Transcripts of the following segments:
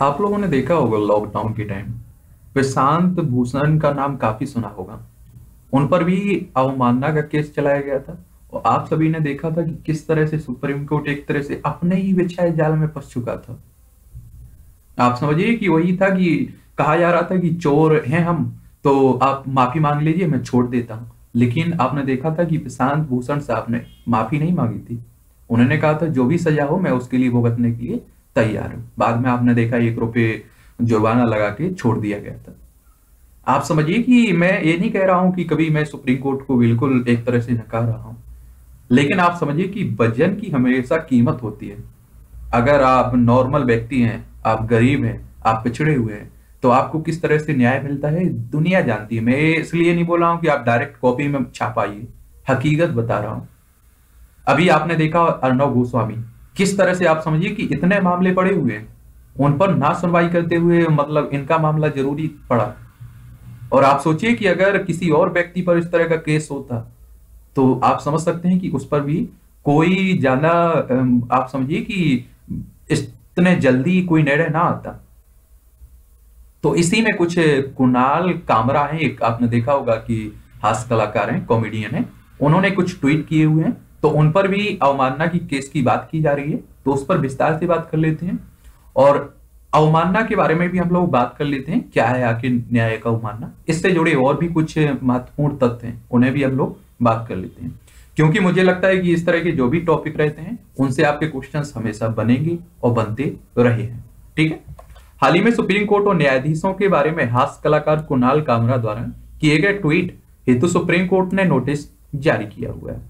आप लोगों ने देखा होगा लॉकडाउन के टाइम प्रशांत भूषण का नाम काफ़ी सुना होगा। उन पर भी अवमानना का केस चलाया गया था और आप सभी ने देखा था कि किस तरह से सुप्रीम कोर्ट एक तरह से अपने ही बिछाए जाल में फंस चुका था। आप समझिए कि वही था कि कहा जा रहा था कि चोर हैं हम तो आप माफ़ी मांग लीजिए, मैं छोड़ देता हूँ। लेकिन आपने देखा था कि प्रशांत भूषण साहब ने माफ़ी नहीं मांगी थी। उन्होंने कहा था, जो भी सजा हो, मैं उसके लिए भुगतने के लिए तैयार। हूँ बाद में आपने देखा एक रुपये जुर्माना लगा के छोड़ दिया गया था। आप समझिए कि मैं ये नहीं कह रहा हूँ कि कभी मैं सुप्रीम कोर्ट को बिल्कुल एक तरह से नकार रहा हूँ। लेकिन आप समझिए कि वज़न की हमेशा कीमत होती है। अगर आप नॉर्मल व्यक्ति हैं, आप गरीब हैं, आप पिछड़े हुए हैं तो आपको किस तरह से न्याय मिलता है, दुनिया जानती है। मैं इसलिए नहीं बोल रहा हूँ कि आप डायरेक्ट कॉपी में छापाइए। हकीकत बता रहा हूँ। अभी आपने देखा अर्णव गोस्वामी। किस तरह से आप समझिए कि इतने मामले पड़े हुए हैं, उन पर ना सुनवाई करते हुए मतलब इनका मामला ज़रूरी पड़ा। और आप सोचिए कि अगर किसी और व्यक्ति पर इस तरह का केस होता तो आप समझ सकते हैं कि उस पर भी कोई ज़्यादा आप समझिए कि इतने जल्दी कोई निर्णय ना आता। तो इसी में कुछ कुणाल कामरा है, एक आपने देखा होगा कि हास्य कलाकार हैं, कॉमेडियन हैं, उन्होंने कुछ ट्वीट किए हुए हैं। तो उन पर भी अवमानना की केस की बात की जा रही है तो उस पर विस्तार से बात कर लेते हैं। और अवमानना के बारे में भी हम लोग बात कर लेते हैं, क्या है आखिर न्याय का अवमानना। इससे जुड़े और भी कुछ महत्वपूर्ण तथ्य हैं, उन्हें भी हम लोग बात कर लेते हैं। क्योंकि मुझे लगता है कि इस तरह के जो भी टॉपिक रहते हैं, उनसे आपके क्वेश्चन हमेशा बनेंगे और बनते रहे हैं। ठीक है? हाल ही में सुप्रीम कोर्ट और न्यायाधीशों के बारे में हास्य कलाकार कुणाल कामरा द्वारा किए गए ट्वीट हेतु सुप्रीम कोर्ट ने नोटिस जारी किया हुआ है।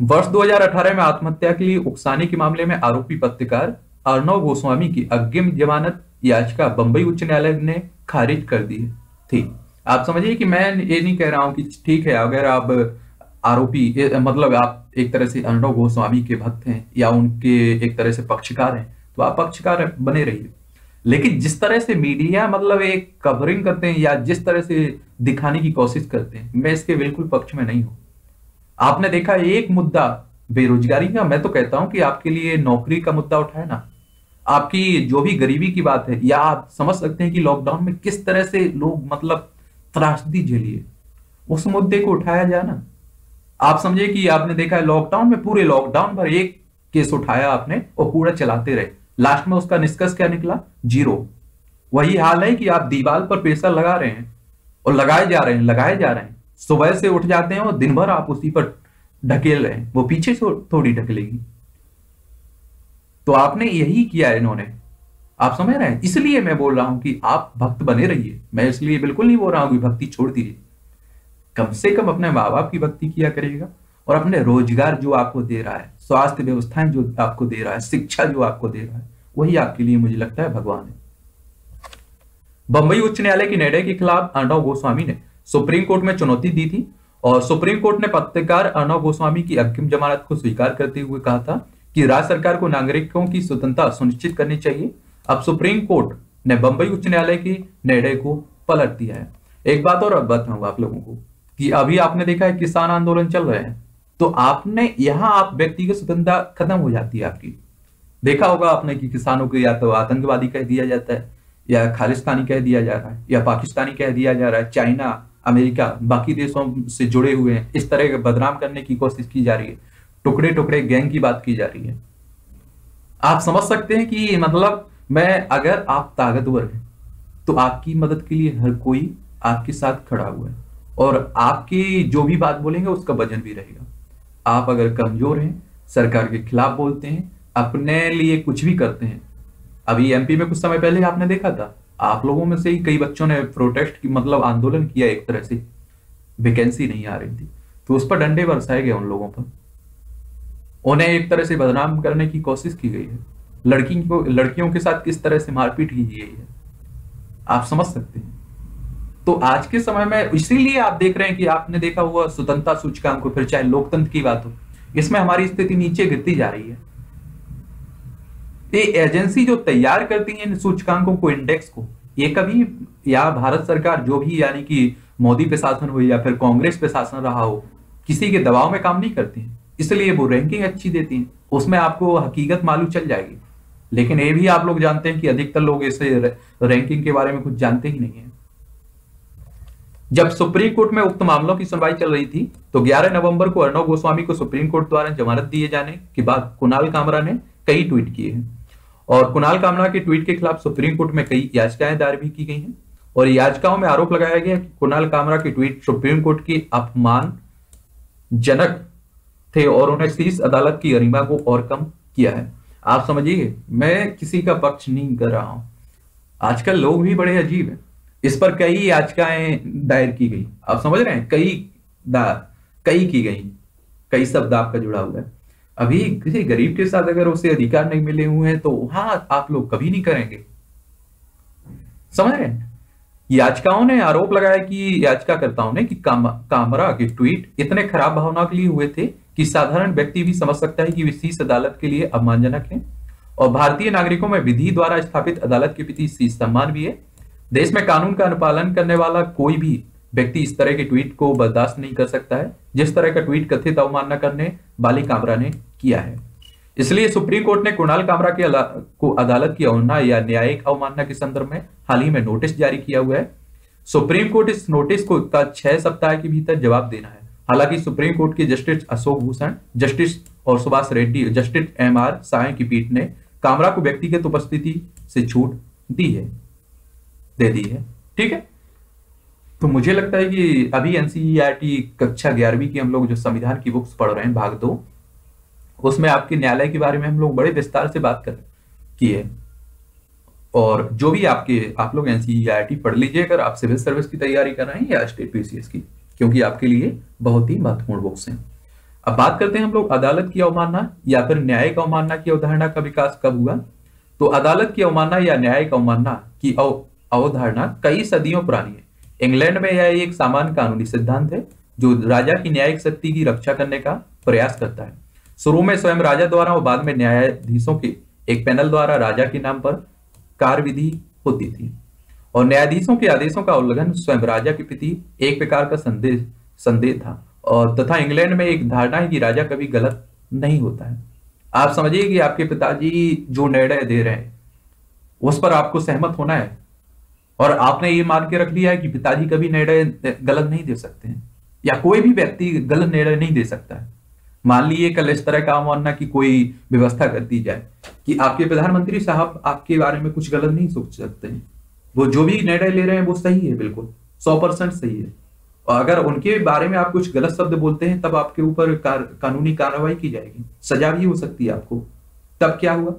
वर्ष 2018 में आत्महत्या के लिए उकसाने के मामले में आरोपी पत्रकार अर्णव गोस्वामी की अग्रिम जमानत याचिका बंबई उच्च न्यायालय ने खारिज कर दी थी आप समझिए कि मैं ये नहीं कह रहा हूँ कि ठीक है, अगर आप आरोपी मतलब आप एक तरह से अर्णव गोस्वामी के भक्त हैं या उनके एक तरह से पक्षकार हैं तो आप पक्षकार बने रहिए। लेकिन जिस तरह से मीडिया मतलब एक कवरिंग करते हैं या जिस तरह से दिखाने की कोशिश करते हैं, मैं इसके बिल्कुल पक्ष में नहीं हूँ। आपने देखा एक मुद्दा बेरोजगारी का? मैं तो कहता हूँ कि आपके लिए नौकरी का मुद्दा उठाए ना। आपकी जो भी गरीबी की बात है, या आप समझ सकते हैं कि लॉकडाउन में किस तरह से लोग मतलब त्रासदी झेलिए। उस मुद्दे को उठाया जाए ना। आप समझे कि आपने देखा है लॉकडाउन में पूरे लॉकडाउन पर एक केस उठाया आपने और पूरा चलाते रहे। लास्ट में उसका निष्कर्ष क्या निकला? ज़ीरो वही हाल है कि आप दीवार पर प्रेशर लगा रहे हैं और लगाए जा रहे हैं, लगाए जा रहे हैं। सुबह से उठ जाते हैं और दिन भर आप उसी पर ढकेल रहे हैं। वो पीछे से थोड़ी ढकेलेगी। तो आपने यही किया है इन्होंने। आप समझ रहे हैं? इसलिए मैं बोल रहा हूँ कि आप भक्त बने रहिए। मैं इसलिए बिल्कुल नहीं बोल रहा हूँ कि भक्ति छोड़ दीजिए। कम से कम अपने माँ बाप की भक्ति किया करेगा और अपने रोज़गार जो आपको दे रहा है, स्वास्थ्य व्यवस्थाएँ जो आपको दे रहा है, शिक्षा जो आपको दे रहा है, वही आपके लिए मुझे लगता है भगवान है। बंबई उच्च न्यायालय के निर्णय के खिलाफ अर्णव गोस्वामी ने सुप्रीम कोर्ट में चुनौती दी थी और सुप्रीम कोर्ट ने पत्रकार अर्णव गोस्वामी की अग्रिम जमानत को स्वीकार करते हुए कहा था कि राज्य सरकार को नागरिकों की स्वतंत्रता सुनिश्चित करनी चाहिए। अब सुप्रीम कोर्ट ने बंबई उच्च न्यायालय के निर्णय को पलट दिया है। एक बात और बताऊँगा आप लोगों को कि अभी आपने देखा है किसान आंदोलन चल रहे हैं। तो आपने यहाँ आप व्यक्ति की स्वतंत्रता खत्म हो जाती है आपकी। देखा होगा आपने कि किसानों को या तो आतंकवादी कह दिया जाता है या खालिस्तानी कह दिया जा रहा है या पाकिस्तानी कह दिया जा रहा है, चाइना अमेरिका, बाकी देशों से जुड़े हुए हैं। इस तरह के बदनाम करने की कोशिश की जा रही है। टुकड़े टुकड़े गैंग की बात की जा रही है। आप समझ सकते हैं कि मतलब मैं अगर आप ताकतवर हैं तो आपकी मदद के लिए हर कोई आपके साथ खड़ा हुआ है। और आपकी जो भी बात बोलेंगे, उसका वज़न भी रहेगा। आप अगर कमज़ोर हैं, सरकार के खिलाफ बोलते हैं, अपने लिए कुछ भी करते हैं। अभी एमपी में कुछ समय पहले आपने देखा था आप लोगों में से ही कई बच्चों ने प्रोटेस्ट की मतलब आंदोलन किया एक तरह से। वैकेंसी नहीं आ रही थी। तो उस पर डंडे बरसाए गए उन लोगों पर। उन्हें एक तरह से बदनाम करने की कोशिश की गई है। लड़की को, लड़कियों के साथ किस तरह से मारपीट की गई है? आप समझ सकते हैं। तो आज के समय में इसीलिए आप देख रहे हैं कि आपने देखा हुआ स्वतंत्रता सूचकांक को फिर चाहे लोकतंत्र की बात हो, इसमें हमारी स्थिति नीचे गिरती जा रही है। ये एजेंसी जो तैयार करती है इन सूचकांकों को, इंडेक्स को, ये कभी या भारत सरकार जो भी यानी कि मोदी पे शासन हो या फिर कांग्रेस पे शासन रहा हो, किसी के दबाव में काम नहीं करती है। इसलिए वो रैंकिंग अच्छी देती है। उसमें आपको हकीकत मालूम चल जाएगी। लेकिन ये भी आप लोग जानते हैं कि अधिकतर लोग इसे रैंकिंग के बारे में कुछ जानते ही नहीं है। जब सुप्रीम कोर्ट में उक्त मामलों की सुनवाई चल रही थी तो 11 नवंबर को अर्णव गोस्वामी को सुप्रीम कोर्ट द्वारा जमानत दिए जाने के बाद कुणाल कामरा ने कई ट्वीट किए हैं। और कुणाल कामरा के ट्वीट के खिलाफ सुप्रीम कोर्ट में कई याचिकाएँ दायर भी की गई हैं। और याचिकाओं में आरोप लगाया गया कि कुणाल कामरा के ट्वीट सुप्रीम कोर्ट की अपमान जनक थे और उन्हें शीर्ष अदालत की गरिमा को और कम किया है। आप समझिए, मैं किसी का पक्ष नहीं कर रहा हूँ। आजकल लोग भी बड़े अजीब हैं। इस पर कई याचिकाएँ दायर की गई। आप समझ रहे हैं? कई कई की गई। कई शब्द आपका जुड़ा हुआ है। अभी किसी गरीब के साथ अगर उसे अधिकार नहीं मिले हुए हैं तो वहाँ आप लोग कभी नहीं करेंगे। समझ रहे हैं? याचिकाओं ने आरोप लगाया कि याचिकाकर्ताओं ने कि काम, कामरा के ट्वीट इतने खराब भावना के लिए हुए थे कि साधारण व्यक्ति भी समझ सकता है कि वे शीर्ष अदालत के लिए अपमानजनक है। और भारतीय नागरिकों में विधि द्वारा स्थापित अदालत के प्रति सम्मान भी है। देश में कानून का अनुपालन करने वाला कोई भी व्यक्ति इस तरह के ट्वीट को बर्दाश्त नहीं कर सकता है। जिस तरह का ट्वीट कथित अवमानना करने वाली कामरा ने किया है। इसलिए सुप्रीम कोर्ट ने कुणाल कामरा के को अदालत की अवमानना या न्यायिक अवमानना के संदर्भ में हाल ही में नोटिस जारी किया हुआ है। सुप्रीम कोर्ट इस नोटिस को का छह सप्ताह के भीतर जवाब देना है। हालाँकि सुप्रीम कोर्ट के जस्टिस अशोक भूषण, जस्टिस और Subhash Reddy, justice M R Shah की पीठ ने कामरा को व्यक्तिगत उपस्थिति से छूट दी है, दे दी है। ठीक है? तो मुझे लगता है कि अभी एनसीईआरटी कक्षा ग्यारहवीं की हम लोग जो संविधान की बुक्स पढ़ रहे हैं, भाग दो उसमें आपके न्यायालय के बारे में हम लोग बड़े विस्तार से बात कर किए और जो भी आपके, आप लोग एनसीईआरटी पढ़ लीजिए, अगर आप सिविल सर्विस की तैयारी कर रहे हैं या स्टेट पीसीएस की, क्योंकि आपके लिए बहुत ही महत्वपूर्ण बुक्स हैं। अब बात करते हैं हम लोग अदालत की अवमानना या फिर न्यायिक अवमानना की अवधारणा का विकास कब हुआ। तो अदालत की अवमानना या न्यायिक अवमानना की अवधारणा कई सदियों पुरानी है। इंग्लैंड में यह एक सामान्य कानूनी सिद्धांत है, जो राजा की न्यायिक शक्ति की रक्षा करने का प्रयास करता है। शुरू में स्वयं राजा द्वारा और बाद में न्यायाधीशों के एक पैनल द्वारा राजा के नाम पर कार्यविधि होती थी। और न्यायाधीशों के आदेशों का उल्लंघन स्वयं राजा के प्रति एक प्रकार का संदेश संदेह था। और तथा इंग्लैंड में एक धारणा है कि राजा कभी गलत नहीं होता है। आप समझिए कि आपके पिताजी जो निर्णय दे रहे हैं, उस पर आपको सहमत होना है? और आपने ये मान के रख लिया है कि पिताजी कभी निर्णय गलत नहीं दे सकते हैं? या कोई भी व्यक्ति गलत निर्णय नहीं दे सकता है? मान लीजिए कल इस तरह का मानना की कोई व्यवस्था कर दी जाए कि आपके प्रधानमंत्री साहब आपके बारे में कुछ गलत नहीं सोच सकते। हैं वो जो भी निर्णय ले रहे हैं वो सही है बिल्कुल। सौ परसेंट सही है। और अगर उनके बारे में आप कुछ गलत शब्द बोलते हैं तब आपके ऊपर कार, कानूनी कार्रवाई की जाएगी। सजा भी हो सकती है आपको। तब क्या हुआ?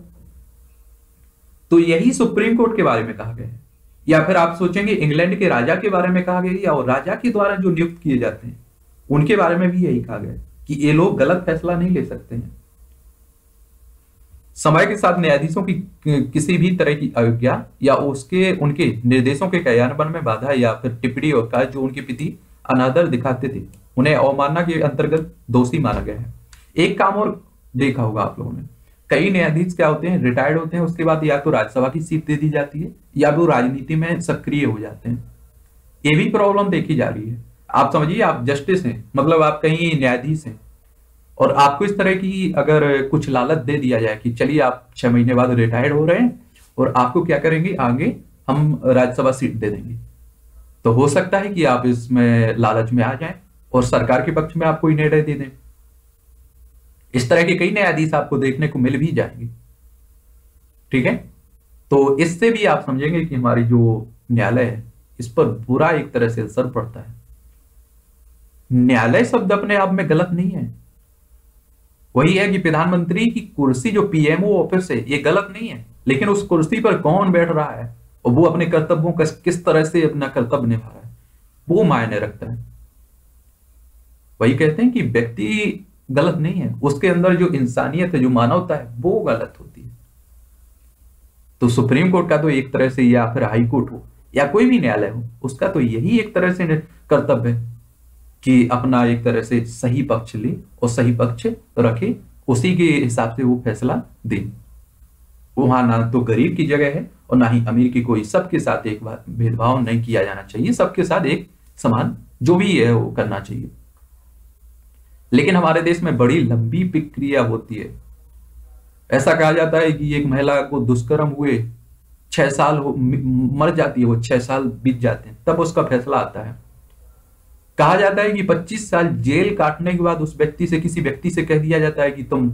तो यही सुप्रीम कोर्ट के बारे में कहा गया है। या फिर आप सोचेंगे इंग्लैंड के राजा के बारे में कहा गया या और राजा के द्वारा जो नियुक्त किए जाते हैं उनके बारे में भी यही कहा गया कि ये लोग गलत फैसला नहीं ले सकते हैं। समय के साथ न्यायाधीशों की, किसी भी तरह की अवज्ञा या उसके, उनके निर्देशों के क्रियान्वयन में बाधा या फिर टिप्पणी और का जो उनके प्रति अनादर दिखाते थे, उन्हें अवमानना के अंतर्गत दोषी माना गया है। एक काम और देखा होगा आप लोगों ने। कई न्यायाधीश क्या होते हैं? रिटायर्ड होते हैं, उसके बाद या तो राज्यसभा की सीट दे दी जाती है, या वो राजनीति में सक्रिय हो जाते हैं। ये भी प्रॉब्लम देखी जा रही है। आप समझिए, आप जस्टिस हैं मतलब आप कहीं न्यायाधीश हैं। और आपको इस तरह की अगर कुछ लालच दे दिया जाए कि चलिए आप छह महीने बाद रिटायर्ड हो रहे हैं और आपको क्या करेंगे आगे? हम राज्यसभा सीट दे देंगे। तो हो सकता है कि आप इसमें लालच में आ जाएँ और सरकार के पक्ष में आप कोई निर्णय दे दें। इस तरह के कई न्यायाधीश आपको देखने को मिल भी जाएँगे। ठीक है? तो इससे भी आप समझेंगे कि हमारी जो न्यायालय है, इस पर बुरा एक तरह से असर पड़ता है। न्यायालय शब्द अपने आप में गलत नहीं है। वही है कि प्रधानमंत्री की कुर्सी जो पीएमओ ऑफ़िस है ये गलत नहीं है। लेकिन उस कुर्सी पर कौन बैठ रहा है? और वो अपने कर्तव्यों का किस तरह से अपना कर्तव्य निभा रहा है? वो मायने रखता है। वही कहते हैं कि व्यक्ति गलत नहीं है। उसके अंदर जो इंसानियत है, जो मानवता है, वो गलत होती है। तो सुप्रीम कोर्ट का तो एक तरह से या फिर हाई कोर्ट हो, या कोई भी न्यायालय हो, उसका तो यही एक तरह से कर्तव्य है। कि अपना एक तरह से सही पक्ष ले और सही पक्ष रखे, उसी के हिसाब से वो फैसला दे। वहाँ ना तो गरीब की जगह है और ना ही अमीर की कोई। सबके साथ एक भेदभाव नहीं किया जाना चाहिए। सबके साथ एक समान जो भी है वो करना चाहिए। लेकिन हमारे देश में बड़ी लंबी प्रक्रिया होती है। ऐसा कहा जाता है कि एक महिला को दुष्कर्म हुए छह साल मर जाती है, वो छह साल बीत जाते हैं, तब उसका फैसला आता है। कहा जाता है कि 25 साल जेल काटने के बाद उस व्यक्ति से, किसी व्यक्ति से कह दिया जाता है कि तुम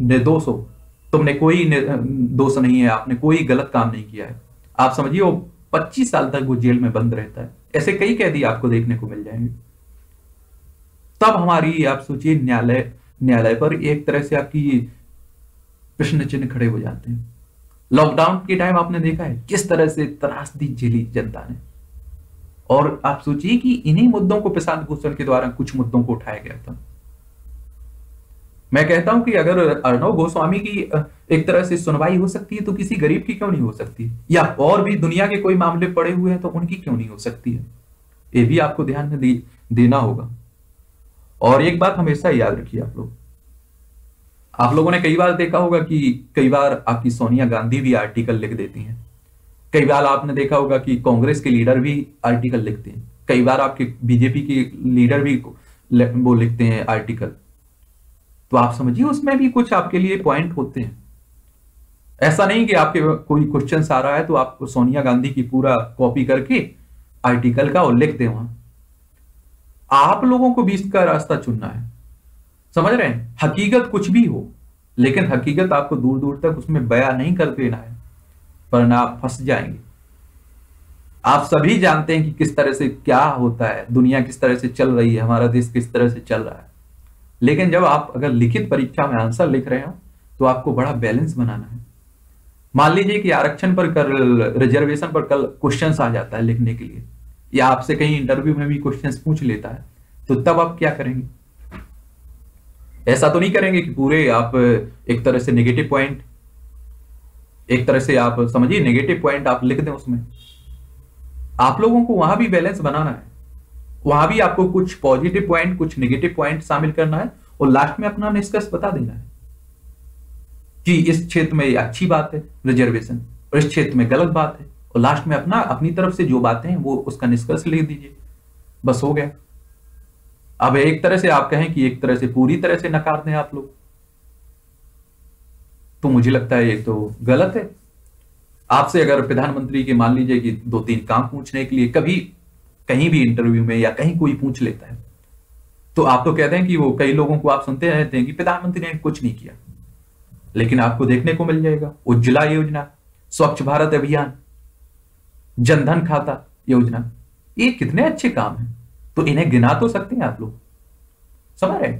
निर्दोष हो। तुमने कोई दोष नहीं है, आपने कोई गलत काम नहीं किया है। आप समझिए, वो 25 साल तक वो जेल में बंद रहता है। ऐसे कई कैदी आपको देखने को मिल जाएँगे। तब हमारी, आप सोचिए, न्यायालय न्यायालय पर एक तरह से आपकी प्रश्न चिन्ह खड़े हो जाते हैं। लॉकडाउन के टाइम आपने देखा है, किस तरह से त्रासदी झेली जनता ने। और आप सोचिए कि इन्हीं मुद्दों को प्रशांत भूषण के द्वारा कुछ मुद्दों को उठाया गया था। मैं कहता हूँ कि अगर अर्णव गोस्वामी की एक तरह से सुनवाई हो सकती है तो किसी गरीब की क्यों नहीं हो सकती? या और भी दुनिया के कोई मामले पड़े हुए हैं तो उनकी क्यों नहीं हो सकती है? ये भी आपको ध्यान में देना होगा। और एक बात हमेशा याद रखिए आप लोग। आप लोगों ने कई बार देखा होगा कि कई बार आपकी सोनिया गांधी भी आर्टिकल लिख देती हैं। कई बार आपने देखा होगा कि कांग्रेस के लीडर भी आर्टिकल लिखते हैं। कई बार आपके बीजेपी के लीडर भी वो लिखते हैं आर्टिकल। तो आप समझिए, उसमें भी कुछ आपके लिए पॉइंट होते हैं। ऐसा नहीं कि आपके कोई क्वेश्चन आ रहा है तो आप सोनिया गांधी की पूरा कॉपी करके आर्टिकल का उल्लेख दे वहाँ आप लोगों को बीच का रास्ता चुनना है। समझ रहे हैं? हकीकत कुछ भी हो, लेकिन हकीकत आपको दूर दूर तक उसमें बया नहीं कर देना है। वरना आप फंस जाएँगे। आप सभी जानते हैं कि किस तरह से क्या होता है, दुनिया किस तरह से चल रही है, हमारा देश किस तरह से चल रहा है। लेकिन जब आप अगर लिखित परीक्षा में आंसर लिख रहे हो तो आपको बड़ा बैलेंस बनाना है। मान लीजिए कि आरक्षण पर कल, रिजर्वेशन पर कल क्वेश्चन आ जाता है लिखने के लिए, या आपसे कहीं इंटरव्यू में भी क्वेश्चन पूछ लेता है तो तब आप क्या करेंगे? ऐसा तो नहीं करेंगे कि पूरे आप एक तरह से नेगेटिव पॉइंट एक तरह से आप समझिए नेगेटिव पॉइंट आप लिख दें उसमें। आप लोगों को वहाँ भी बैलेंस बनाना है। वहाँ भी आपको कुछ पॉजिटिव पॉइंट कुछ नेगेटिव पॉइंट शामिल करना है और लास्ट में अपना निष्कर्ष बता देना है कि इस क्षेत्र में अच्छी बात है रिजर्वेशन और इस क्षेत्र में गलत बात है। और लास्ट में अपना, अपनी तरफ़ से जो बातें हैं, वो उसका निष्कर्ष लिख दीजिए। बस हो गया। अब एक तरह से आप कहें कि एक तरह से पूरी तरह से नकार दें आप लोग। तो मुझे लगता है ये तो गलत है। आपसे अगर प्रधानमंत्री के मान लीजिए कि दो तीन काम पूछने के लिए कभी कहीं भी इंटरव्यू में या कहीं कोई पूछ लेता है तो आप तो कहते हैं कि वो कई लोगों को आप सुनते रहते हैं कि प्रधानमंत्री ने कुछ नहीं किया, लेकिन आपको देखने को मिल जाएगा। उज्ज्वला योजना, स्वच्छ भारत अभियान, जनधन खाता योजना, ये कितने अच्छे काम हैं। तो इन्हें गिना तो सकते हैं आप लोग। समझ रहे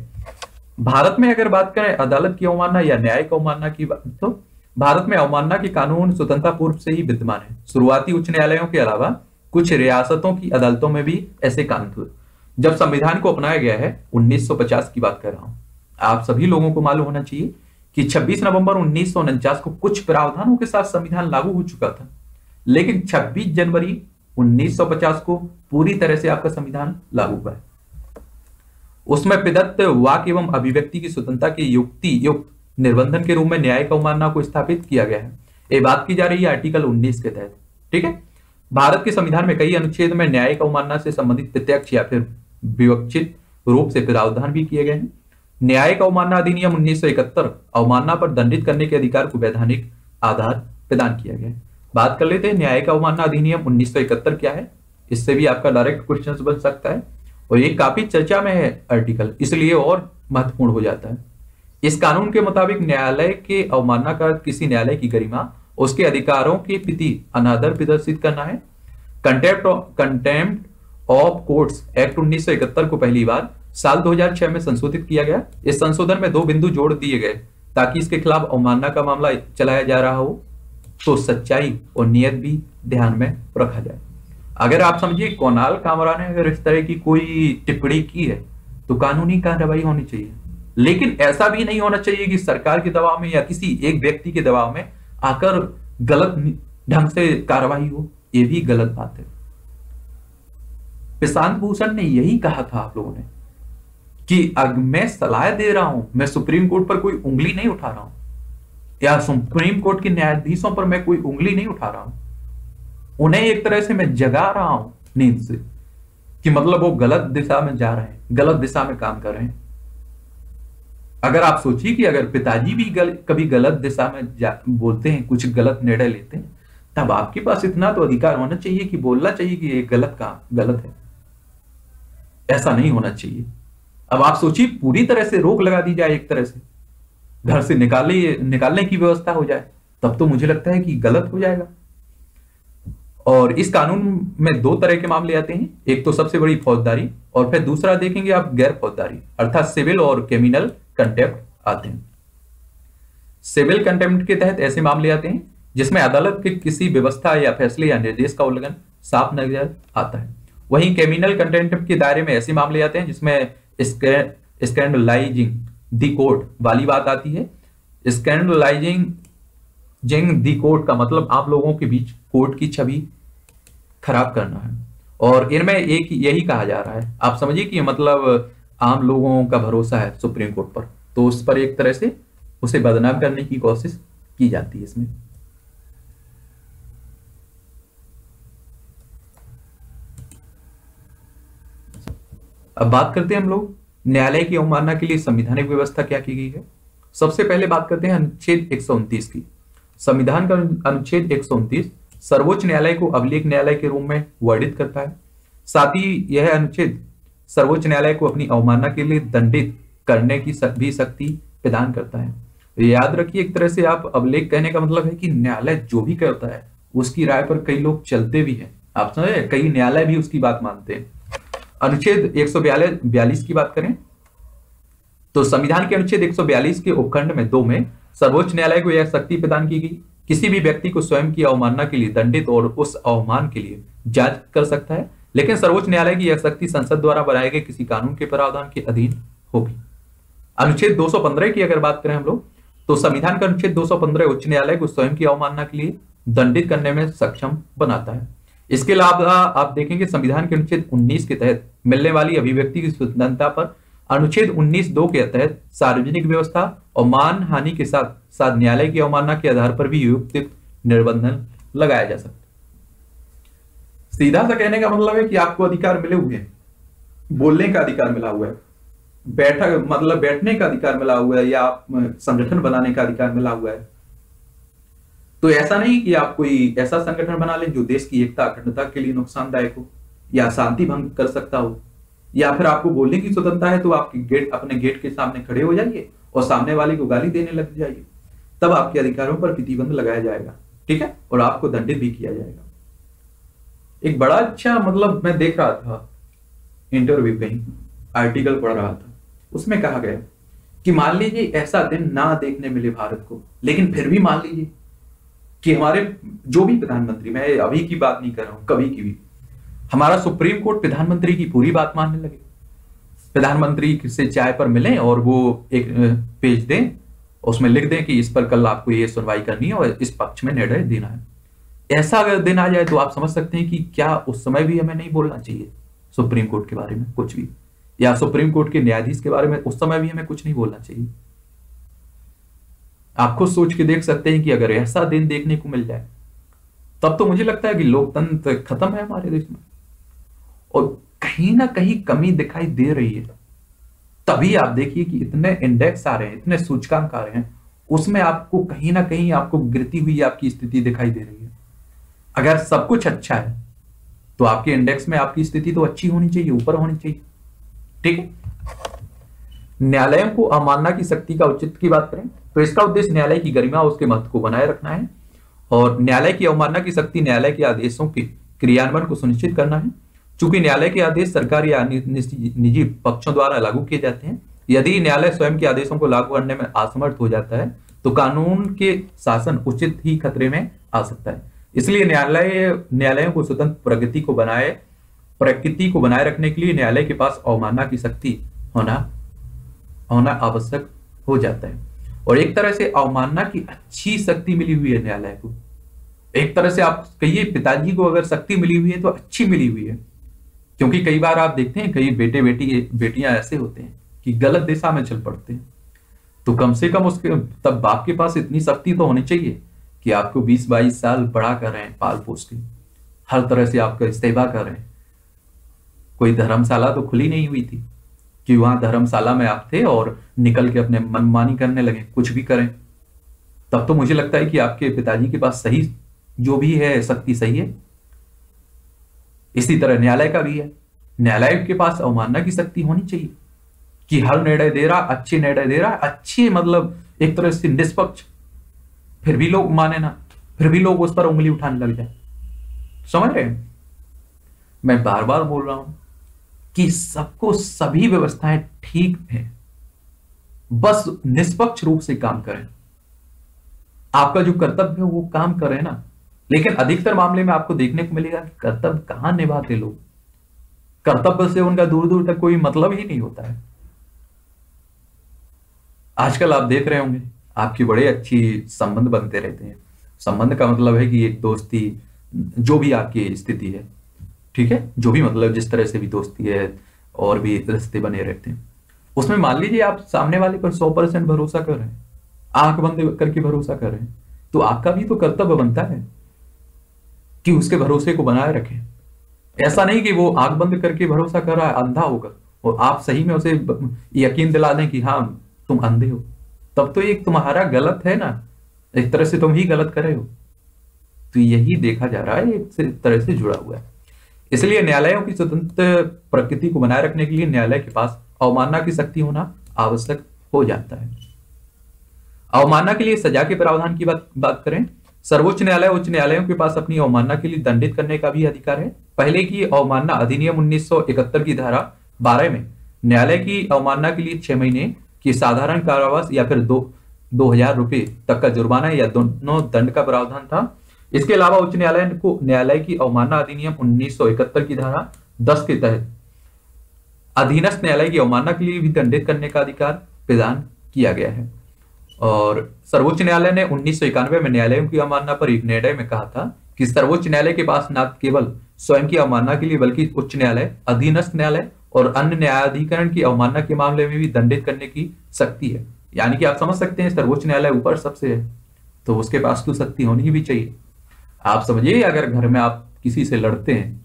भारत में अगर बात करें, अदालत की अवमानना या न्यायिक अवमानना की तो भारत में अवमानना के कानून स्वतंत्रता पूर्व से ही विद्यमान है। शुरुआती उच्च न्यायालयों के अलावा कुछ रियासतों की अदालतों में भी ऐसे कानून थे जब संविधान को अपनाया गया है 1950 की बात कर रहा हूँ। आप सभी लोगों को मालूम होना चाहिए कि 26 नवंबर उन्नीस सौ उनचास को कुछ प्रावधानों के साथ संविधान लागू हो चुका था। लेकिन 26 जनवरी 1950 को पूरी तरह से आपका संविधान लागू हुआ है। उसमें प्रदत्त वाक एवं अभिव्यक्ति की स्वतंत्रता की युक्ति युक्त निर्बंधन के रूप में न्यायिक अवमानना को स्थापित किया गया है। ये बात की जा रही है आर्टिकल 19 के तहत, ठीक है? भारत के संविधान में कई अनुच्छेद में न्यायिक अवमानना से संबंधित प्रत्यक्ष या फिर विवक्षित रूप से प्रावधान भी किए गए हैं। न्यायिक अवमानना अधिनियम उन्नीस अवमानना पर दंडित करने के अधिकार को वैधानिक आधार प्रदान किया गया है। बात कर लेते हैं न्यायिक अवमानना अधिनियम उन्नीस क्या है? इससे भी आपका डायरेक्ट क्वेश्चन बन सकता है। और ये काफ़ी चर्चा में है आर्टिकल इसलिए और महत्वपूर्ण हो जाता है। इस कानून के मुताबिक न्यायालय के अवमानना का किसी न्यायालय की गरिमा, उसके अधिकारों के प्रति अनादर प्रदर्शित करना है। Contempt contempt of courts act 1971 को पहली बार साल 2006 में संशोधित किया गया। इस संशोधन में दो बिंदु जोड़ दिए गए, ताकि इसके खिलाफ अवमानना का मामला चलाया जा रहा हो तो सच्चाई और नियत भी ध्यान में रखा जाए। अगर आप समझिए, कोनाल कामरा ने अगर इस तरह की कोई टिप्पणी की है तो कानूनी कार्रवाई होनी चाहिए। लेकिन ऐसा भी नहीं होना चाहिए कि सरकार के दबाव में या किसी एक व्यक्ति के दबाव में आकर गलत ढंग से कार्रवाई हो यह भी गलत बात है। प्रशांत भूषण ने यही कहा था आप लोगों ने कि अग मैं सलाह दे रहा हूँ, मैं सुप्रीम कोर्ट पर कोई उंगली नहीं उठा रहा हूँ, या सुप्रीम कोर्ट के न्यायाधीशों पर मैं कोई उंगली नहीं उठा रहा हूँ उन्हें एक तरह से मैं जगा रहा हूँ नींद से कि मतलब वो गलत दिशा में जा रहे हैं गलत दिशा में काम कर रहे हैं। अगर आप सोचिए कि अगर पिताजी भी गल, कभी गलत दिशा में बोलते हैं कुछ गलत निर्णय लेते हैं तब आपके पास इतना तो अधिकार होना चाहिए कि बोलना चाहिए कि ये गलत काम गलत है। ऐसा नहीं होना चाहिए। अब आप सोचिए पूरी तरह से रोक लगा दी जाए एक तरह से। घर से निकाले निकालने की व्यवस्था हो जाए तब तो मुझे लगता है कि गलत हो जाएगा। और इस कानून में दो तरह के मामले आते हैं। एक तो सबसे बड़ी फौजदारी और फिर दूसरा देखेंगे आप गैर फौजदारी, अर्थात सिविल और क्रिमिनल कंटेम्प्ट आते हैं। सिविल कंटेम्प्ट के तहत ऐसे मामले आते हैं, जिसमें अदालत के किसी व्यवस्था या फैसले या निर्देश का उल्लंघन साफ़ नज़र आता है। वहीं क्रिमिनल कंटेम्प्ट के दायरे में ऐसे मामले आते हैं, जिसमें स्कैंडलाइजिंग दी कोर्ट वाली बात आती है। स्कैंडलाइजिंग जिंग दी कोर्ट का मतलब आप लोगों के बीच कोर्ट की छवि खराब करना है। और इनमें एक यही कहा जा रहा है। आप समझिए कि मतलब आम लोगों का भरोसा है सुप्रीम कोर्ट पर। तो उस पर एक तरह से उसे बदनाम करने की कोशिश की जाती है इसमें। अब बात करते हैं हम लोग, न्यायालय की अवमानना के लिए संविधानिक व्यवस्था क्या की गई है? सबसे पहले बात करते हैं अनुच्छेद एक सौ उनतीस की। संविधान का अनुच्छेद एक सर्वोच्च न्यायालय को अभिलेख न्यायालय के रूप में वर्णित करता है। साथ ही यह अनुच्छेद सर्वोच्च न्यायालय को अपनी अवमानना के लिए दंडित करने की भी शक्ति प्रदान करता है। याद रखिए, एक तरह से आप अभिलेख कहने का मतलब है कि न्यायालय जो भी करता है, उसकी राय पर कई लोग चलते भी हैं। आप समझे? कई न्यायालय भी उसकी बात मानते हैं। अनुच्छेद एक सौ की बात करें तो संविधान के अनुच्छेद 142 के उपखंड में दो में सर्वोच्च न्यायालय को यह शक्ति प्रदान की गई। किसी भी व्यक्ति को स्वयं की अवमानना के लिए दंडित और उस अवमान के लिए जाँच कर सकता है, लेकिन सर्वोच्च न्यायालय की यह शक्ति संसद द्वारा बनाए गए किसी कानून के प्रावधान के अधीन होगी। अनुच्छेद 215 की अगर बात करें हम लोग तो संविधान का अनुच्छेद 215 उच्च न्यायालय को स्वयं की अवमानना के लिए दंडित करने में सक्षम बनाता है। इसके अलावा आप देखेंगे संविधान के अनुच्छेद 19 के तहत मिलने वाली अभिव्यक्ति की स्वतंत्रता पर अनुच्छेद 19 दो के तहत सार्वजनिक व्यवस्था और मान हानि के साथ साथ न्यायालय की अवमानना के आधार पर भी युक्त निर्बंधन लगाया जा सकता सीधा सा कहने का मतलब है कि आपको अधिकार मिले हुए हैं। बोलने का अधिकार मिला हुआ है। बैठक मतलब बैठने का अधिकार मिला हुआ है या संगठन बनाने का अधिकार मिला हुआ है। तो ऐसा नहीं कि आप कोई ऐसा संगठन बना लें जो देश की एकता, अखंडता के लिए नुकसानदायक हो या शांति भंग कर सकता हो। या फिर आपको बोलने की स्वतंत्रता है तो आपके गेट, अपने गेट के सामने खड़े हो जाइए और सामने वाले को गाली देने लग जाइए। तब आपके अधिकारों पर प्रतिबंध लगाया जाएगा, ठीक है? और आपको दंडित भी किया जाएगा। एक बड़ा अच्छा मतलब मैं देख रहा था इंटरव्यू कहीं आर्टिकल पढ़ रहा था। उसमें कहा गया कि मान लीजिए ऐसा दिन ना देखने मिले भारत को, लेकिन फिर भी मान लीजिए कि हमारे जो भी प्रधानमंत्री, मैं अभी की बात नहीं कर रहा हूँ, कभी की भी हमारा सुप्रीम कोर्ट प्रधानमंत्री की पूरी बात मानने लगे। प्रधानमंत्री से चाय पर मिले और वो एक पेज दें, उसमें लिख दें कि इस पर कल आपको ये सुनवाई करनी है और इस पक्ष में निर्णय देना है। ऐसा अगर दिन आ जाए तो आप समझ सकते हैं कि क्या उस समय भी हमें नहीं बोलना चाहिए सुप्रीम कोर्ट के बारे में कुछ भी। या सुप्रीम कोर्ट के न्यायाधीश के बारे में उस समय भी हमें कुछ नहीं बोलना चाहिए। आप खुद सोच के देख सकते हैं कि अगर ऐसा दिन देखने को मिल जाए, तब तो मुझे लगता है कि लोकतंत्र खत्म है हमारे देश में। और कहीं ना कहीं कमी दिखाई दे रही है। तभी आप देखिए कि इतने इंडेक्स आ रहे हैं, इतने सूचकांक आ रहे हैं, उसमें आपको कहीं ना कहीं आपको गिरती हुई आपकी स्थिति दिखाई दे रही है। अगर सब कुछ अच्छा है तो आपके इंडेक्स में आपकी स्थिति तो अच्छी होनी चाहिए, ऊपर होनी चाहिए। ठीक है? न्यायालयों को अवमानना की शक्ति का उचित की बात करें तो इसका उद्देश्य न्यायालय की गरिमा उसके महत्व को बनाए रखना है। और न्यायालय की अवमानना की शक्ति न्यायालय के आदेशों के क्रियान्वयन को सुनिश्चित करना है। चूँकि न्यायालय के आदेश सरकार या निजी पक्षों द्वारा लागू किए जाते हैं, यदि न्यायालय स्वयं के आदेशों को लागू करने में असमर्थ हो जाता है तो कानून के शासन उचित ही खतरे में आ सकता है। इसलिए न्यायालय, न्यायालयों को स्वतंत्र प्रगति को बनाए, प्रकृति को बनाए रखने के लिए न्यायालय के पास अवमानना की शक्ति होना होना आवश्यक हो जाता है। और एक तरह से अवमानना की अच्छी शक्ति मिली हुई है न्यायालय को। एक तरह से आप कहिए, पिताजी को अगर शक्ति मिली हुई है तो अच्छी मिली हुई है। क्योंकि कई बार आप देखते हैं, कई बेटे, बेटी, बेटियाँ ऐसे होते हैं कि गलत दिशा में चल पड़ते हैं। तो कम से कम उसके, तब बाप के पास इतनी शक्ति तो होनी चाहिए कि आपको 20-22 साल बड़ा कर रहे हैं, पाल पोस के। हर तरह से आपका इस्तेफा कर रहे हैं। कोई धर्मशाला तो खुली नहीं हुई थी कि वहाँ धर्मशाला में आप थे और निकल के अपने मनमानी करने लगे, कुछ भी करें। तब तो मुझे लगता है कि आपके पिताजी के पास सही, जो भी है शक्ति सही है। इसी तरह न्यायालय का भी है। न्यायालय के पास अवमानना की शक्ति होनी चाहिए कि हर निर्णय दे रहा, अच्छे निर्णय दे रहा, अच्छे मतलब एक तरह से निष्पक्ष। फिर भी लोग माने ना, फिर भी लोग उस पर उंगली उठाने लग जाए। समझ रहे हैं? मैं बार बार बोल रहा हूँ कि सबको सभी व्यवस्थाएँ ठीक है। बस निष्पक्ष रूप से काम करें। आपका जो कर्तव्य है वो काम करें ना। लेकिन अधिकतर मामले में आपको देखने को मिलेगा कि कर्तव्य कहाँ निभाते लोग। कर्तव्य से उनका दूर दूर तक कोई मतलब ही नहीं होता है। आजकल आप देख रहे होंगे, आपकी बड़े अच्छी संबंध बनते रहते हैं। संबंध का मतलब है कि एक दोस्ती, जो भी आपकी स्थिति है, ठीक है? जो भी मतलब जिस तरह से भी दोस्ती है और भी रिश्ते बने रहते हैं। उसमें मान लीजिए आप सामने वाले पर सौ परसेंट भरोसा कर रहे हैं, आँख बंद करके भरोसा कर रहे हैं तो आपका भी तो कर्तव्य बनता है। कि उसके भरोसे को बनाए रखें। ऐसा नहीं कि वो आँख बंद करके भरोसा कर रहा है, अंधा होकर और आप सही में उसे यकीन दिला दें कि हाँ तुम अंधे हो। तब तो एक तुम्हारा गलत है ना? एक तरह से तुम ही गलत करे हो। तो यही देखा जा रहा है, एक तरह से जुड़ा हुआ है। इसलिए न्यायालयों की स्वतंत्र प्रकृति को बनाए रखने के लिए न्यायालय के पास अवमानना की शक्ति होना आवश्यक हो जाता है। अवमानना के लिए सजा के प्रावधान की बात बात करें सर्वोच्च न्यायालय उच्च न्यायालयों के पास अपनी अवमानना के लिए दंडित करने का भी अधिकार है। पहले की अवमानना अधिनियम 1971 की धारा 12 में न्यायालय की अवमानना के लिए छह महीने की साधारण कारावास या फिर दो दो हज़ार रुपए तक का जुर्माना या दोनों दंड का प्रावधान था। इसके अलावा उच्च न्यायालय को, न्यायालय की अवमानना अधिनियम 1971 की धारा 10 के तहत अधीनस्थ न्यायालय की अवमानना के लिए भी दंडित करने का अधिकार प्रदान किया गया है। और सर्वोच्च न्यायालय ने उन्नीस में न्यायालयों की अवमानना पर एक निर्णय में कहा था कि सर्वोच्च न्यायालय के पास न केवल स्वयं की अवमानना के लिए, बल्कि उच्च न्यायालय, अधीनस्थ न्यायालय और अन्य न्यायाधिकरण की अवमानना के मामले में भी दंडित करने की शक्ति है। यानी कि आप समझ सकते हैं, सर्वोच्च न्यायालय ऊपर सबसे है तो उसके पास तो शक्ति होनी भी चाहिए। आप समझिए, अगर घर में आप किसी से लड़ते हैं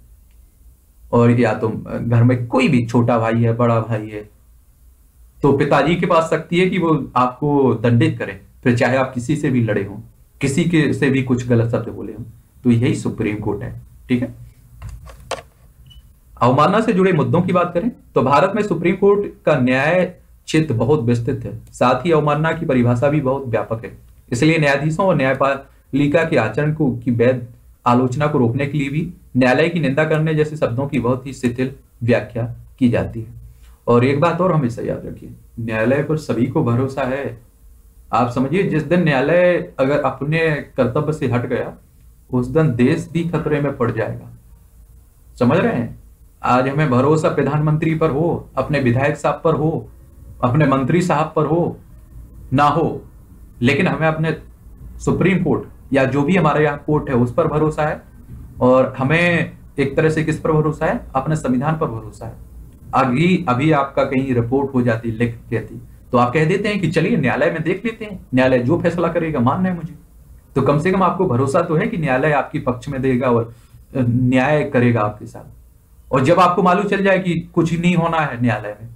और या तो घर में कोई भी छोटा भाई है, बड़ा भाई है तो पिताजी के पास शक्ति है कि वो आपको दंडित करें, फिर चाहे आप किसी से भी लड़े हों, किसी के से भी कुछ गलत शब्द बोले हों तो यही सुप्रीम कोर्ट है, ठीक है? अवमानना से जुड़े मुद्दों की बात करें तो भारत में सुप्रीम कोर्ट का न्याय क्षेत्र बहुत विस्तृत है, साथ ही अवमानना की परिभाषा भी बहुत व्यापक है। इसलिए न्यायाधीशों और न्यायपालिका के आचरण को की वैध आलोचना को रोकने के लिए भी न्यायालय की निंदा करने जैसे शब्दों की बहुत ही शिथिल व्याख्या की जाती है। और एक बात और हमेशा याद रखिए, न्यायालय पर सभी को भरोसा है। आप समझिए, जिस दिन न्यायालय अगर अपने कर्तव्य से हट गया, उस दिन देश भी खतरे में पड़ जाएगा। समझ रहे हैं? आज हमें भरोसा प्रधानमंत्री पर हो, अपने विधायक साहब पर हो, अपने मंत्री साहब पर हो, ना हो, लेकिन हमें अपने सुप्रीम कोर्ट या जो भी हमारे यहाँ कोर्ट है, उस पर भरोसा है। और हमें एक तरह से किस पर भरोसा है? अपने संविधान पर भरोसा है। अभी अभी आपका कहीं रिपोर्ट हो जाती, लिख कहती तो आप कह देते हैं कि चलिए न्यायालय में देख लेते हैं। न्यायालय जो फैसला करेगा मानना है मुझे। तो कम से कम आपको भरोसा तो है कि न्यायालय आपकी पक्ष में देगा और न्याय करेगा आपके साथ। और जब आपको मालूम चल जाए कि कुछ नहीं होना है न्यायालय में,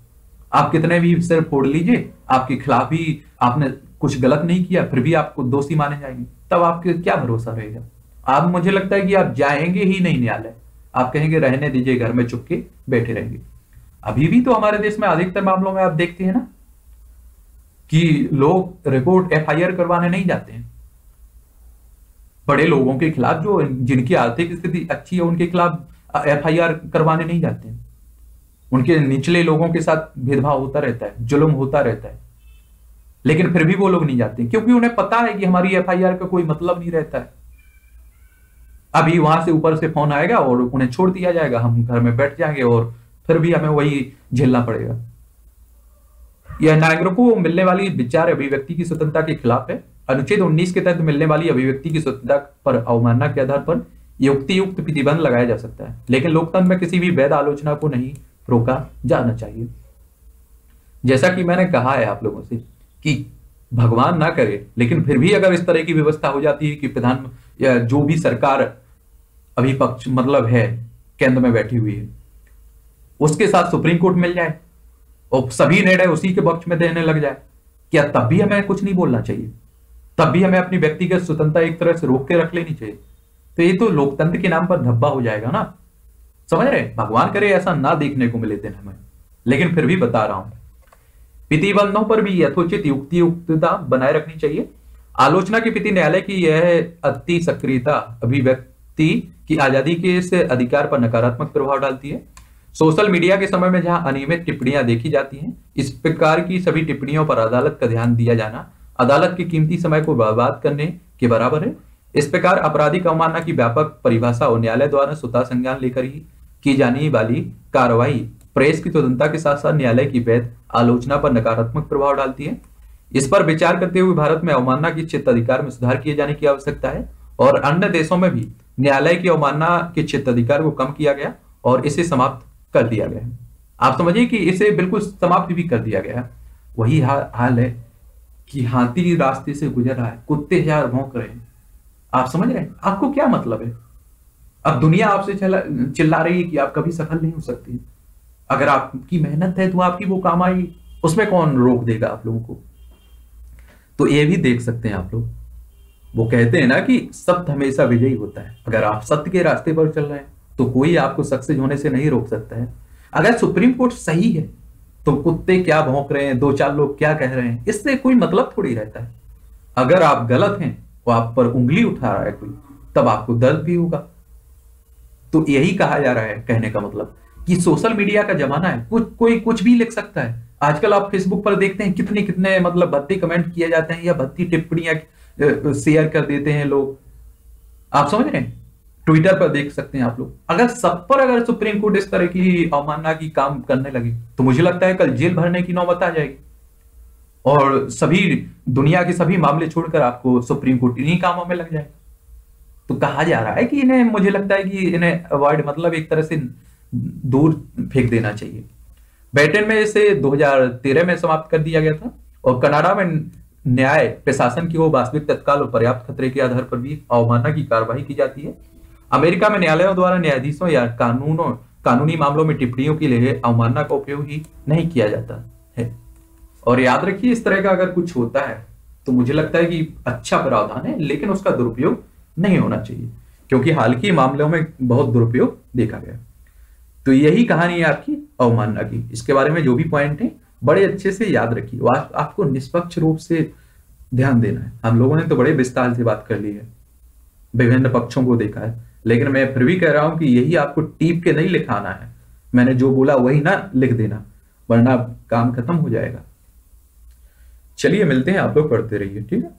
आप कितने भी सिर फोड़ लीजिए, आपके खिलाफ ही आपने कुछ गलत नहीं किया, फिर भी आपको दोषी माने जाएँगे। तब आपके क्या भरोसा रहेगा? आप, मुझे लगता है कि आप जाएँगे ही नहीं न्यायालय। आप कहेंगे, रहने दीजिए, घर में चुप के बैठे रहेंगे। अभी भी तो हमारे देश में अधिकतर मामलों में आप देखते हैं ना, कि लोग रिपोर्ट एफआईआर करवाने नहीं जाते हैं। बड़े लोगों के खिलाफ जो, जिनकी आर्थिक स्थिति अच्छी है, उनके खिलाफ एफआईआर करवाने नहीं जाते हैं। उनके निचले लोगों के साथ भेदभाव होता रहता है, जुल्म होता रहता है। लेकिन फिर भी वो लोग नहीं जाते क्योंकि उन्हें पता है कि हमारी एफआईआर का कोई मतलब नहीं रहता है। अभी वहाँ से ऊपर से फ़ोन आएगा और उन्हें छोड़ दिया जाएगा, हम घर में बैठ जाएँगे और फिर भी हमें वही झेलना पड़ेगा। यह नागरिकों को मिलने वाली विचार अभिव्यक्ति की स्वतंत्रता के खिलाफ है। अनुच्छेद 19 के तहत मिलने वाली अभिव्यक्ति की स्वतंत्रता पर अवमानना के आधार पर युक्ति युक्त प्रतिबंध लगाया जा सकता है। लेकिन लोकतंत्र में किसी भी वैध आलोचना को नहीं रोका जाना चाहिए। जैसा कि मैंने कहा है आप लोगों से कि भगवान ना करे, लेकिन फिर भी अगर इस तरह की व्यवस्था हो जाती है कि प्रधान या जो भी सरकार अभी पक्ष मतलब है, केंद्र में बैठी हुई है उसके साथ सुप्रीम कोर्ट मिल जाए और सभी निर्णय उसी के पक्ष में देने लग जाए, क्या तब भी हमें कुछ नहीं बोलना चाहिए? तब भी हमें अपनी व्यक्तिगत स्वतंत्रता एक तरह से रोक के रख लेनी चाहिए। तो ये तो लोकतंत्र के नाम पर धब्बा हो जाएगा ना? समझ रहे? भगवान करे ऐसा ना देखने को मिले दिन हमें। लेकिन फिर भी बता रहा हूँ प्रतिबंधों पर भी यथोचित युक्ति युक्तता बनाए रखनी चाहिए। आलोचना के प्रति न्यायालय की यह अति सक्रियता अभिव्यक्ति की आज़ादी के इस अधिकार पर नकारात्मक प्रभाव डालती है। सोशल मीडिया के समय में जहाँ अनियमित टिप्पणियाँ देखी जाती हैं, इस प्रकार की सभी टिप्पणियों पर अदालत का ध्यान दिया जाना, अदालत के कीमती समय को बर्बाद करने के बराबर है। इस प्रकार आपराधिक अवमानना की व्यापक परिभाषा और न्यायालय द्वारा स्वतः संज्ञान लेकर ही की जाने वाली कार्रवाई प्रेस की स्वतंत्रता के साथ साथ न्यायालय की वैध आलोचना पर नकारात्मक प्रभाव डालती है। इस पर विचार करते हुए भारत में अवमानना की चित्त अधिकार में सुधार किए जाने की आवश्यकता है और अन्य देशों में भी न्यायालय की अवमानना के चित्त अधिकार को कम किया गया और इसे समाप्त कर दिया गया आप समझिए कि इसे बिल्कुल समाप्त भी कर दिया गया वही हाल है कि हाथी रास्ते से गुजर रहा है, कुत्ते हज़ार भौंक रहे हैं। आप समझ रहे हैं? आपको क्या मतलब है? अब दुनिया आपसे चिल्ला रही है कि आप कभी सफल नहीं हो सकती। अगर आपकी मेहनत है तो आपकी वो काम आई उसमें कौन रोक देगा आप लोगों को? तो ये भी देख सकते हैं आप लोग। वो कहते हैं ना कि सत्य हमेशा विजयी होता है। अगर आप सत्य के रास्ते पर चल रहे हैं तो कोई आपको सक्सेस होने से नहीं रोक सकता है। अगर सुप्रीम कोर्ट सही है तो कुत्ते क्या भौंक रहे हैं, दो चार लोग क्या कह रहे हैं, इससे कोई मतलब थोड़ी रहता है। अगर आप गलत हैं वो आप पर उंगली उठा रहा है कोई, तब आपको दर्द भी होगा। तो यही कहा जा रहा है कहने का मतलब कि सोशल मीडिया का जमाना है, कुछ, कोई कुछ भी लिख सकता है। आजकल आप फेसबुक पर देखते हैं, कितने कितने मतलब भत्ती कमेंट किए जाते हैं या भत्ती टिप्पणियाँ शेयर कर देते हैं लोग। आप समझ रहे हैं? ट्विटर पर देख सकते हैं आप लोग। अगर सब पर अगर सुप्रीम कोर्ट इस तरह की अवमानना की काम करने लगे तो मुझे लगता है कल जेल भरने की नौबत आ जाएगी। और सभी दुनिया के सभी मामले छोड़कर आपको सुप्रीम कोर्ट इन्हीं कामों में लग जाएगा। तो कहा जा रहा है कि इन्हें, मुझे लगता है कि इन्हें अवॉइड मतलब एक तरह से दूर फेंक देना चाहिए। ब्रिटेन में इसे 2013 में समाप्त कर दिया गया था और कनाडा में न्याय प्रशासन की वो वास्तविक तत्काल और पर्याप्त खतरे के आधार पर भी अवमानना की कार्रवाई की जाती है। अमेरिका में न्यायालयों द्वारा न्यायाधीशों या कानूनों कानूनी मामलों में टिप्पणियों के लिए अवमानना का उपयोग ही नहीं किया जाता है। और याद रखिए इस तरह का अगर कुछ होता है तो मुझे लगता है कि अच्छा प्रावधान है लेकिन उसका दुरुपयोग नहीं होना चाहिए क्योंकि हाल के मामलों में बहुत दुरुपयोग देखा गया। तो यही कहानी है आपकी अवमानना की। इसके बारे में जो भी पॉइंट है बड़े अच्छे से याद रखिए। आप, आपको निष्पक्ष रूप से ध्यान देना है। हम लोगों ने तो बड़े विस्तार से बात कर ली है। विभिन्न पक्षों को देखा है। लेकिन मैं फिर भी कह रहा हूँ कि यही आपको टीप के नहीं लिखाना है। मैंने जो बोला वही ना लिख देना, वरना काम खत्म हो जाएगा। चलिए मिलते हैं, आप लोग पढ़ते रहिए, ठीक है?